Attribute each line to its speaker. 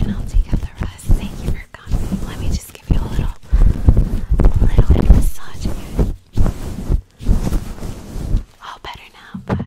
Speaker 1: right now, too.